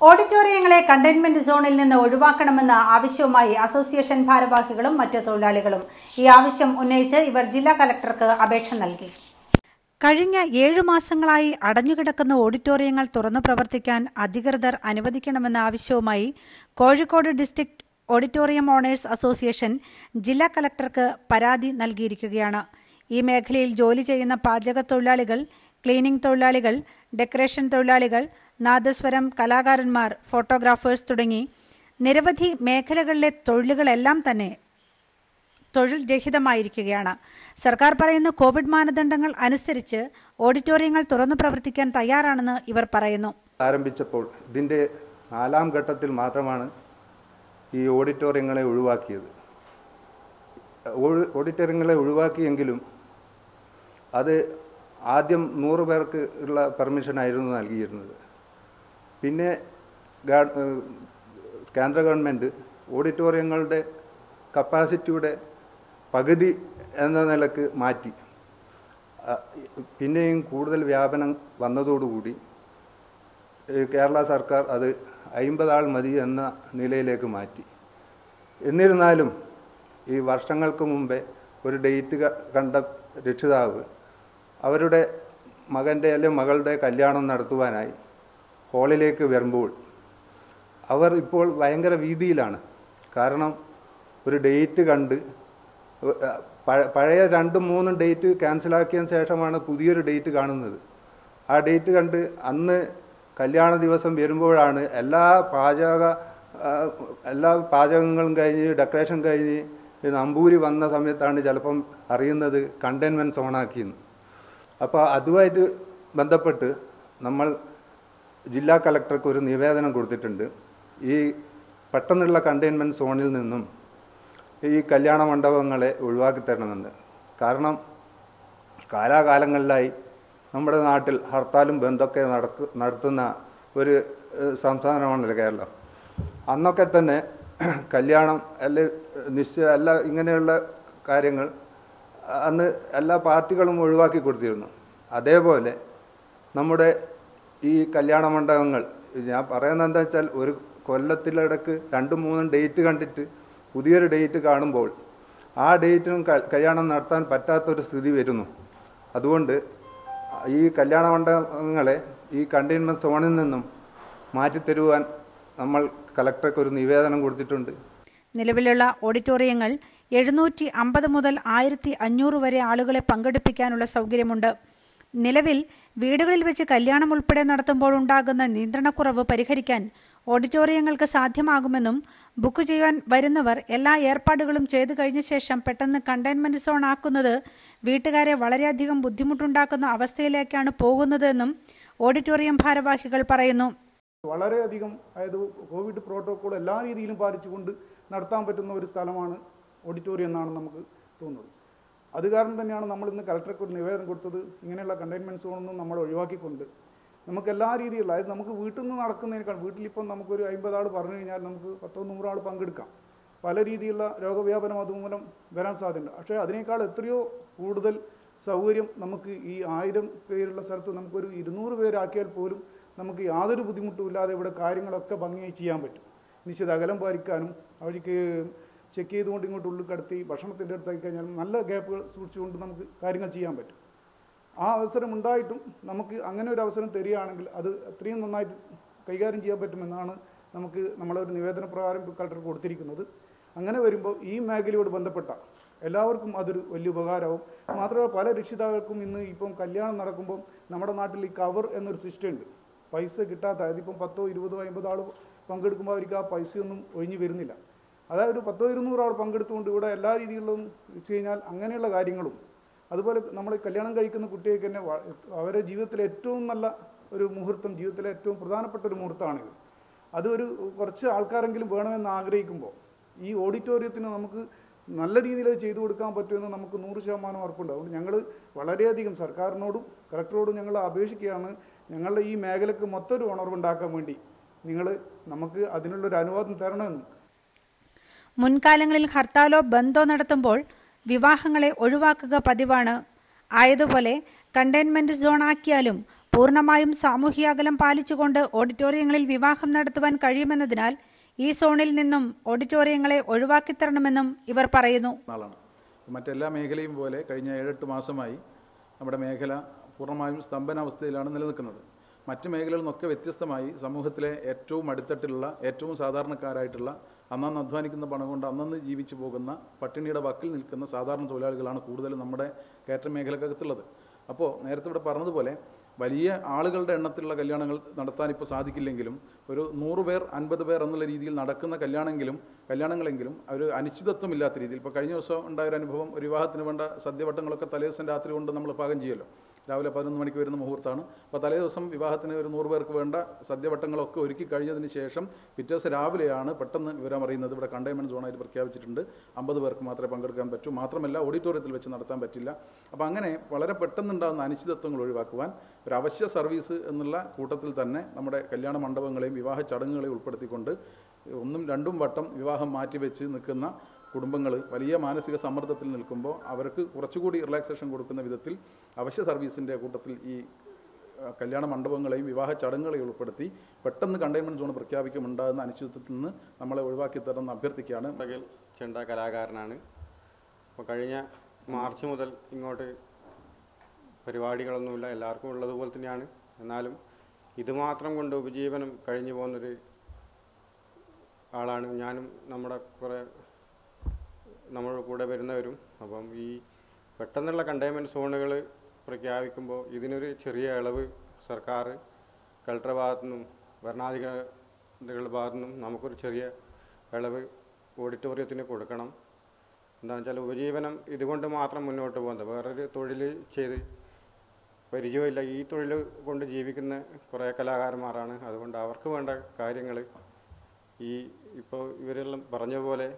ഓഡിറ്റോറിയങ്ങളെ containment സോണിൽ നിന്ന് ഒഴിവാക്കണമെന്ന ആവശ്യവുമായി അസോസിയേഷൻ ഭാരവാഹികളും മറ്റ് തൊഴിലാളികളും ഈ ആവശ്യം ഉന്നയിച്ച് ഇവർ ജില്ലാ കലക്ടർക്ക് അപേക്ഷ നൽകി. കഴിഞ്ഞ ഏഴു മാസങ്ങളായി അടഞ്ഞുകിടക്കുന്ന ഓഡിറ്റോറിയങ്ങൾ തുറന്നു പ്രവർത്തിക്കാൻ അധികൃതർ അനുവദിക്കണമെന്ന ആവശ്യവുമായി Kozhikode district auditorium owners association ജില്ലാ കലക്ടർക്ക് പരാതി നൽകിയിരിക്കുകയാണ്. ഈ മേഖലയിൽ ജോലി ചെയ്യുന്ന പാചക തൊഴിലാളികൾ ക്ലീനിംഗ് തൊഴിലാളികൾ ഡെക്കറേഷൻ തൊഴിലാളികൾ നാദസ്വരം കലാകാരന്മാർ ഫോട്ടോഗ്രാഫേഴ്സ് തുടങ്ങി നിരവധി മേഖലകളിലെ തൊഴിലുകളെല്ലാം തന്നെ തൊഴിൽ രഹിതമായിരിക്കുകയാണ്. സർക്കാർ പറയുന്ന കോവിഡ് മാനദണ്ഡങ്ങൾ അനുസരിച്ച് ഓഡിറ്റോറിയങ്ങൾ തുറന്നു പ്രവർത്തിക്കാൻ തയ്യാറാണെന്ന് ഇവർ പറയുന്നു. ആരംഭിച്ചപ്പോൾ ഇതിന്റെ നാലാം ഘട്ടത്തിൽ മാത്രമാണ് ഈ ഓഡിറ്റോറിയങ്ങളെ ഒഴിവാക്കിയത്. ഓഡിറ്റോറിയങ്ങളെ ഒഴിവാക്കിയെങ്കിലും അത് ആദ്യം നൂറ് പേർക്ക് ഉള്ള പെർമിഷനായിരുന്നു നൽകിയിരുന്നത്. പിന്നെ കേന്ദ്ര ഗവൺമെന്റ് ഓഡിറ്റോറിയങ്ങളുടെ കപ്പാസിറ്റിയുടെ പകുതി എന്ന നിലയ്ക്ക് മാറ്റി. പിന്നെയും കൂടുതൽ വ്യാപനം വന്നതോടുകൂടി കേരള സർക്കാർ അത് അയിമ്പതാൾ മതി എന്ന നിലയിലേക്ക് മാറ്റി. എന്നിരുന്നാലും ഈ വർഷങ്ങൾക്ക് മുമ്പേ ഒരു ഡേറ്റ് കണ്ട രക്ഷിതാവ് അവരുടെ മകന്റെ അല്ലെങ്കിൽ മകളുടെ കല്യാണം നടത്തുവാനായി ഹോളിലേക്ക് വരുമ്പോൾ അവർ ഇപ്പോൾ ഭയങ്കര ഭീതിയിലാണ്. കാരണം ഒരു ഡേറ്റ് കണ്ട് പഴയ രണ്ടും മൂന്നും ഡേറ്റ് ക്യാൻസലാക്കിയതിന് ശേഷമാണ് പുതിയൊരു ഡേറ്റ് കാണുന്നത്. ആ ഡേറ്റ് കണ്ട് അന്ന് കല്യാണ ദിവസം വരുമ്പോഴാണ് എല്ലാ പാചക എല്ലാ പാചകങ്ങളും കഴിഞ്ഞ് ഡെക്കറേഷൻ കഴിഞ്ഞ് നമ്പൂരി വന്ന സമയത്താണ് ചിലപ്പം അറിയുന്നത് കണ്ടെയ്ൻമെന്റ് സോണാക്കിയെന്ന് അപ്പോൾ അതുമായിട്ട് ബന്ധപ്പെട്ട് നമ്മൾ ജില്ലാ കളക്ടർക്ക് ഒരു നിവേദനം കൊടുത്തിട്ടുണ്ട്. ഈ പെട്ടെന്നുള്ള കണ്ടെയ്ൻമെന്റ് സോണിൽ നിന്നും ഈ കല്യാണ മണ്ഡപങ്ങളെ ഒഴിവാക്കി തരണമെന്ന് കാരണം കാലാകാലങ്ങളിലായി നമ്മുടെ നാട്ടിൽ ഹർത്താലും ബന്ധമൊക്കെ നടക്ക് നടത്തുന്ന ഒരു സംസ്ഥാനമാണല്ലോ കേരളം. അന്നൊക്കെ തന്നെ കല്യാണം അല്ലെ നിശ്ചയ അല്ല ഇങ്ങനെയുള്ള കാര്യങ്ങൾ അന്ന് എല്ലാ പാർട്ടികളും ഒഴിവാക്കി കൊടുത്തിരുന്നു. അതേപോലെ നമ്മുടെ ഈ കല്യാണ മണ്ഡപങ്ങൾ ഞാൻ പറയുന്നത് എന്താ വെച്ചാൽ ഒരു കൊല്ലത്തിലിടക്ക് രണ്ടും മൂന്നും ഡേറ്റ് കണ്ടിട്ട് പുതിയൊരു ഡേറ്റ് കാണുമ്പോൾ ആ ഡേറ്റിനും കല്യാണം നടത്താൻ പറ്റാത്തൊരു സ്ഥിതി വരുന്നു. അതുകൊണ്ട് ഈ കല്യാണ മണ്ഡപങ്ങളെ ഈ കണ്ടെയ്ൻമെന്റ് സോണിൽ നിന്നും മാറ്റിത്തരുവാൻ നമ്മൾ കലക്ടർക്ക് ഒരു നിവേദനം കൊടുത്തിട്ടുണ്ട്. നിലവിലുള്ള ഓഡിറ്റോറിയങ്ങൾ എഴുന്നൂറ്റി അമ്പത് മുതൽ ആയിരത്തി അഞ്ഞൂറ് വരെ ആളുകളെ പങ്കെടുപ്പിക്കാനുള്ള സൗകര്യമുണ്ട്. നിലവിൽ വീടുകളിൽ വെച്ച് കല്യാണം ഉൾപ്പെടെ നടത്തുമ്പോൾ ഉണ്ടാകുന്ന നിയന്ത്രണക്കുറവ് പരിഹരിക്കാൻ ഓഡിറ്റോറിയങ്ങൾക്ക് സാധ്യമാകുമെന്നും ബുക്ക് ചെയ്യാൻ വരുന്നവർ എല്ലാ ഏർപ്പാടുകളും ചെയ്തു കഴിഞ്ഞ ശേഷം പെട്ടെന്ന് കണ്ടെയ്ൻമെന്റ് സോൺ ആക്കുന്നത് വീട്ടുകാരെ വളരെയധികം ബുദ്ധിമുട്ടുണ്ടാക്കുന്ന അവസ്ഥയിലേക്കാണ് പോകുന്നതെന്നും ഓഡിറ്റോറിയം ഭാരവാഹികൾ പറയുന്നു. വളരെയധികം അതായത് കോവിഡ് പ്രോട്ടോകോൾ എല്ലാ രീതിയിലും പാലിച്ചുകൊണ്ട് നടത്താൻ പറ്റുന്ന ഒരു സ്ഥലമാണ് ഓഡിറ്റോറിയം എന്നാണ് നമുക്ക് തോന്നുന്നത്. അത് കാരണം തന്നെയാണ് നമ്മൾ ഇന്ന് കലക്ടർക്ക് ഒരു നിവേദനം കൊടുത്തത്. ഇങ്ങനെയുള്ള കണ്ടെയ്ൻമെന്റ് സോണൊന്നും നമ്മൾ ഒഴിവാക്കിക്കൊണ്ട് നമുക്ക് എല്ലാ രീതിയിലുള്ള അതായത് നമുക്ക് വീട്ടിൽ നിന്ന് നടക്കുന്നതിനേക്കാൾ വീട്ടിലിപ്പം നമുക്കൊരു അമ്പത് ആൾ പറഞ്ഞു കഴിഞ്ഞാൽ നമുക്ക് പത്തോ നൂറോ ആൾ പങ്കെടുക്കാം. പല രീതിയിലുള്ള രോഗവ്യാപനം അതുമൂലം വരാൻ സാധ്യതയുണ്ട്. പക്ഷേ അതിനേക്കാൾ എത്രയോ കൂടുതൽ സൗകര്യം നമുക്ക് ഈ ആയിരം പേരുള്ള സ്ഥലത്ത് നമുക്കൊരു ഇരുന്നൂറ് പേരാക്കിയാൽ പോലും നമുക്ക് യാതൊരു ബുദ്ധിമുട്ടും ഇല്ലാതെ ഇവിടെ കാര്യങ്ങളൊക്കെ ഭംഗിയായി ചെയ്യാൻ പറ്റും. നിശ്ചിത അകലം പാലിക്കാനും അവർക്ക് ചെക്ക് ചെയ്തുകൊണ്ട് ഇങ്ങോട്ട് ഉള്ളിൽ കടത്തി ഭക്ഷണത്തിന്റെ അടുത്തായി കഴിഞ്ഞാൽ നല്ല ഗ്യാപ്പുകൾ സൂക്ഷിച്ചുകൊണ്ട് നമുക്ക് കാര്യങ്ങൾ ചെയ്യാൻ പറ്റും. ആ അവസരം ഉണ്ടായിട്ടും നമുക്ക് അങ്ങനെ ഒരു അവസരം തരികയാണെങ്കിൽ അത് അത്രയും നന്നായിട്ട് കൈകാര്യം ചെയ്യാൻ പറ്റുമെന്നാണ് നമുക്ക് നമ്മളൊരു നിവേദന പ്രകാരം കളക്ടർ കൊടുത്തിരിക്കുന്നത്. അങ്ങനെ വരുമ്പോൾ ഈ മേഖലയോട് ബന്ധപ്പെട്ട എല്ലാവർക്കും അതൊരു വലിയ ഉപകാരമാവും. മാത്രമല്ല പല രക്ഷിതാക്കൾക്കും ഇന്ന് ഇപ്പം കല്യാണം നടക്കുമ്പോൾ നമ്മുടെ നാട്ടിൽ ഈ കവർ എന്നൊരു സിസ്റ്റം ഉണ്ട്. പൈസ കിട്ടാത്ത അതായത് ഇപ്പം പത്തോ ഇരുപതോ അമ്പതോ ആൾ പങ്കെടുക്കുമ്പോൾ അവർക്ക് ആ പൈസയൊന്നും ഒഴിഞ്ഞു വരുന്നില്ല. അതായത് ഒരു പത്തോ ഇരുന്നൂറ് ആൾ പങ്കെടുത്തുകൊണ്ട് ഇവിടെ എല്ലാ രീതികളിലും വെച്ച് കഴിഞ്ഞാൽ അങ്ങനെയുള്ള കാര്യങ്ങളും അതുപോലെ നമ്മൾ കല്യാണം കഴിക്കുന്ന കുട്ടികൾക്ക് തന്നെ അവരെ അവരുടെ ജീവിതത്തിലെ ഏറ്റവും നല്ല ഒരു മുഹൂർത്തം ജീവിതത്തിലെ ഏറ്റവും പ്രധാനപ്പെട്ട ഒരു മുഹൂർത്തമാണിത്. അതൊരു കുറച്ച് ആൾക്കാരെങ്കിലും വേണമെന്ന് ആഗ്രഹിക്കുമ്പോൾ ഈ ഓഡിറ്റോറിയത്തിന് നമുക്ക് നല്ല രീതിയിൽ അത് ചെയ്തു കൊടുക്കാൻ പറ്റുമെന്ന് നമുക്ക് നൂറ് ശതമാനം ഉറപ്പുണ്ട്. അതുകൊണ്ട് ഞങ്ങൾ വളരെയധികം സർക്കാരിനോടും കളക്ടറോടും ഞങ്ങൾ അപേക്ഷിക്കുകയാണ്. ഞങ്ങളുടെ ഈ മേഖലക്ക് മൊത്തം ഒരു ഉണർവുണ്ടാക്കാൻ വേണ്ടി നിങ്ങൾ നമുക്ക് അതിനുള്ളൊരു അനുവാദം തരണമെന്നും. മുൻകാലങ്ങളിൽ ഹർത്താലോ ബന്ദോ നടത്തുമ്പോൾ വിവാഹങ്ങളെ ഒഴിവാക്കുക പതിവാണ്. ആയതുപോലെ കണ്ടെയ്ൻമെന്റ് സോൺ ആക്കിയാലും പൂർണമായും സാമൂഹ്യ അകലം പാലിച്ചുകൊണ്ട് ഓഡിറ്റോറിയങ്ങളിൽ വിവാഹം നടത്തുവാൻ കഴിയുമെന്നതിനാൽ ഈ സോണിൽ നിന്നും ഓഡിറ്റോറിയങ്ങളെ ഒഴിവാക്കിത്തരണമെന്നും ഇവർ പറയുന്നു. മറ്റെല്ലാ മേഖലയും പോലെ കഴിഞ്ഞ ഏഴെട്ട് മാസമായി നമ്മുടെ മേഖല പൂർണമായും സ്തംഭനാവസ്ഥയിലാണ് നിലനിൽക്കുന്നത്. മറ്റ് മേഖലകളിൽ നിന്നൊക്കെ വ്യത്യസ്തമായി സമൂഹത്തിലെ ഏറ്റവും അടിത്തട്ടിലുള്ള ഏറ്റവും സാധാരണക്കാരായിട്ടുള്ള അന്നന്ന് അധ്വാനിക്കുന്ന പണം കൊണ്ട് അന്നന്ന് ജീവിച്ചു പോകുന്ന പട്ടിണിയുടെ വക്കിൽ നിൽക്കുന്ന സാധാരണ തൊഴിലാളികളാണ് കൂടുതലും നമ്മുടെ കയറ്റ മേഖലക്കകത്തുള്ളത്. അപ്പോൾ നേരത്തെ ഇവിടെ പറഞ്ഞതുപോലെ വലിയ ആളുകളുടെ എണ്ണത്തിലുള്ള കല്യാണങ്ങൾ നടത്താൻ ഇപ്പോൾ സാധിക്കില്ലെങ്കിലും ഒരു നൂറ് പേർ അൻപത് പേർ എന്നുള്ള രീതിയിൽ നടക്കുന്ന കല്യാണമെങ്കിലും കല്യാണങ്ങളെങ്കിലും ഒരു അനിശ്ചിതത്വമില്ലാത്ത രീതിയിൽ ഇപ്പോൾ കഴിഞ്ഞ ദിവസം ഉണ്ടായ ഒരു അനുഭവം ഒരു വിവാഹത്തിന് വേണ്ട സദ്യവട്ടങ്ങളൊക്കെ തലേദിവസം രാത്രി കൊണ്ട് നമ്മൾ പാകം ചെയ്യുമല്ലോ രാവിലെ പതിനൊന്ന് മണിക്ക് വരുന്ന മുഹൂർത്തമാണ്. അപ്പോൾ തലേ ദിവസം വിവാഹത്തിന് ഒരു നൂറ് പേർക്ക് വേണ്ട സദ്യവട്ടങ്ങളൊക്കെ ഒരുക്കി കഴിഞ്ഞതിന് ശേഷം പിറ്റേ ദിവസം രാവിലെയാണ് പെട്ടെന്ന് വിവരം അറിയുന്നത്. ഇവിടെ കണ്ടെയ്ൻമെന്റ് സോണായിട്ട് പ്രഖ്യാപിച്ചിട്ടുണ്ട്. അമ്പത് പേർക്ക് മാത്രമേ പങ്കെടുക്കാൻ പറ്റൂ. മാത്രമല്ല ഓഡിറ്റോറിയത്തിൽ വെച്ച് നടത്താൻ പറ്റില്ല. അപ്പോൾ അങ്ങനെ വളരെ പെട്ടെന്നുണ്ടാകുന്ന അനിശ്ചിതത്വങ്ങൾ ഒഴിവാക്കുവാൻ ഒരു അവശ്യ സർവീസ് എന്നുള്ള കൂട്ടത്തിൽ തന്നെ നമ്മുടെ കല്യാണ മണ്ഡപങ്ങളെയും വിവാഹ ചടങ്ങുകളെയും ഉൾപ്പെടുത്തിക്കൊണ്ട് ഒന്നും രണ്ടും വട്ടം വിവാഹം മാറ്റിവെച്ച് നിൽക്കുന്ന കുടുംബങ്ങൾ വലിയ മാനസിക സമ്മർദ്ദത്തിൽ നിൽക്കുമ്പോൾ അവർക്ക് കുറച്ചുകൂടി റിലാക്സേഷൻ കൊടുക്കുന്ന വിധത്തിൽ അവശ്യ സർവീസിന്റെ കൂട്ടത്തിൽ ഈ കല്യാണ മണ്ഡപങ്ങളെയും വിവാഹ ചടങ്ങുകളെയും ഉൾപ്പെടുത്തി പെട്ടെന്ന് കണ്ടെയ്ൻമെന്റ് സോൺ പ്രഖ്യാപിക്കുമുണ്ടാകുന്ന അനിശ്ചിതത്വത്തിൽ നിന്ന് നമ്മളെ ഒഴിവാക്കി തരണം അഭ്യർത്ഥിക്കുകയാണ്. ചെണ്ട കലാകാരനാണ്. അപ്പോൾ കഴിഞ്ഞ മാർച്ച് മുതൽ ഇങ്ങോട്ട് പരിപാടികളൊന്നുമില്ല എല്ലാവർക്കും ഉള്ളതുപോലെ തന്നെയാണ്. എന്നാലും ഇതുമാത്രം കൊണ്ട് ഉപജീവനം കഴിഞ്ഞു പോകുന്നൊരു ആളാണ് ഞാനും നമ്മുടെ കുറേ നമ്മുടെ കൂടെ വരുന്നവരും അപ്പം ഈ പെട്ടെന്നുള്ള കണ്ടെയ്ൻമെന്റ് സോണുകൾ പ്രഖ്യാപിക്കുമ്പോൾ ഇതിനൊരു ചെറിയ ഇളവ് സർക്കാർ കളക്ടറുടെ ഭാഗത്തു നിന്നും ഭരണാധികാരികളുടെ ഭാഗത്തു നിന്നും നമുക്കൊരു ചെറിയ ഇളവ് ഓഡിറ്റോറിയത്തിന് കൊടുക്കണം. എന്താണെന്ന് വെച്ചാൽ ഉപജീവനം ഇതുകൊണ്ട് മാത്രം മുന്നോട്ട് പോകുന്നത് വേറൊരു തൊഴിൽ ചെയ്ത് പരിചയമില്ല. ഈ തൊഴിൽ കൊണ്ട് ജീവിക്കുന്ന കുറേ കലാകാരന്മാരാണ്. അതുകൊണ്ട് അവർക്ക് വേണ്ട കാര്യങ്ങൾ ഈ ഇപ്പോൾ ഇവരെല്ലാം പറഞ്ഞ പോലെ